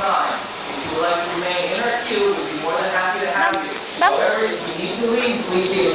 time. If you would like to remain in our queue, we'd be more than happy to have you. However, if you need to leave, please do.